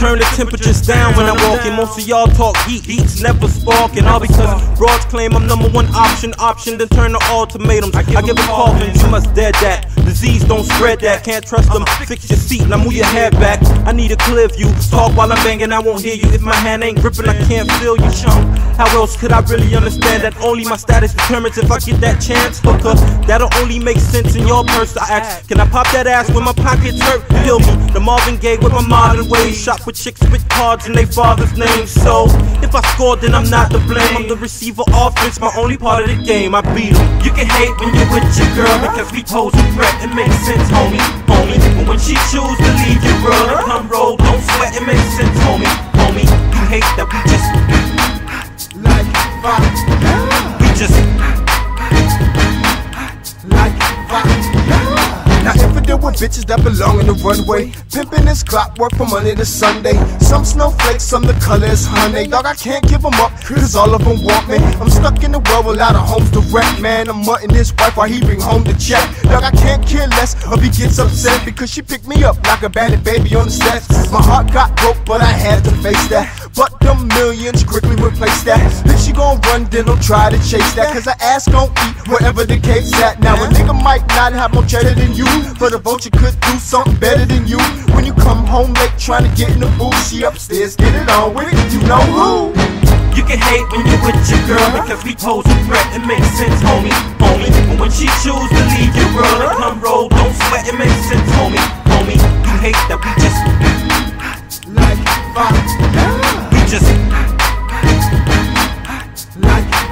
turn the temperatures down when I walk in. Most of y'all talk heat, heat's never sparking. All because broads claim I'm number one option, option, then turn to ultimatums. I give a coffin, you must dead that. Disease don't spread that, can't trust them. Fix your seat, now move your head back. I need a clear view. Talk while I'm banging, I won't hear you. If my hand ain't gripping, I can't feel you, chunk. How else could I really understand that only my status determines if I get that chance? Hooker, that'll only make sense in your purse. I ask, can I pop that ass when my pockets hurt? Feel me, the Marvin Gaye with my modern ways. Shop with chicks with cards in their father's name. So, if I scored, then I'm not to blame. I'm the receiver offense, my only part of the game. I beat 'em. You can hate when you're with your girl because we pose a threat. It makes sense, homie, homie. But when she choose to leave you, world and come roll, don't sweat. It makes sense, homie, homie. You hate that we just, Like fire, we just. like fire. With bitches that belong in the runway, pimping is clockwork from Monday to Sunday. Some snowflakes, some the color is honey. Dog, I can't give them up, cause all of them want me. I'm stuck in the world without a home's direct, man. I'm mutting this wife while he bring home the check. Dog, I can't care less if he gets upset because she picked me up like a bandit baby on the steps. My heart got broke, but I had to face that. But the millions quickly replaced that. Gon' run, then don't try to chase that. Cause her ass gon' eat wherever the cake's at. Now a nigga might not have more cheddar than you, but a vulture could do something better than you. When you come home late trying to get in the booth, she upstairs, get it on with it. You know who? You can hate when you're with your girl because we pose a threat. It makes sense, homie,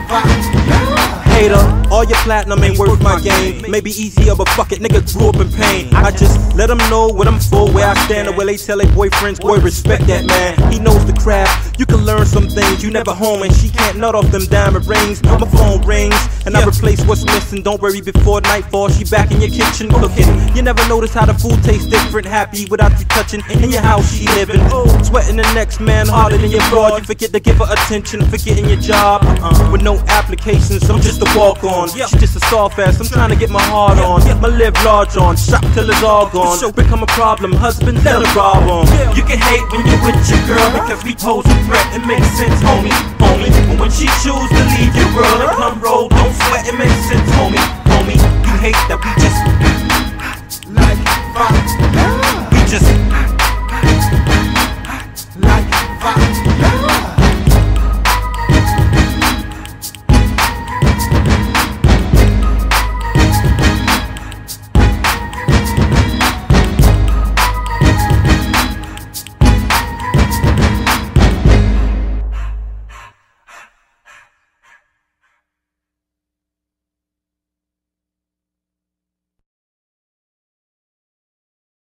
Hater, all your platinum ain't worth my game. Maybe easier, but fuck it, nigga grew up in pain. I just let them know what I'm for, where I stand, or where they tell their boyfriends, boy, respect that man. He knows the craft. You can learn some things you never home, and she can't nut off them diamond rings. My phone rings, and I replace what's missing. Don't worry, before nightfall, she back in your kitchen cooking. You never notice how the food tastes different, happy without you touching. In your house, she living. Sweating the next man harder than your broad. You forget to give her attention, forgetting your job. Uh, with no applications, I'm just a walk on. She just a soft ass, I'm trying to get my heart on. Get my live large on, shop till it's all gone. So become a problem, husband, let her rob on. You can hate when you're with your girl because we pose a threat. It makes sense, homie, homie. But when she choose to leave you